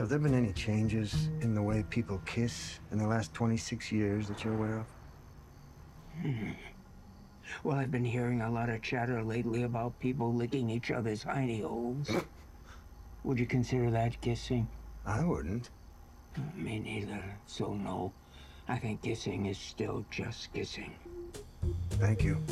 Have there been any changes in the way people kiss in the last 26 years that you're aware of? Hmm. Well, I've been hearing a lot of chatter lately about people licking each other's hiney holes. Would you consider that kissing? I wouldn't. Hmm, me neither. So no. I think kissing is still just kissing. Thank you.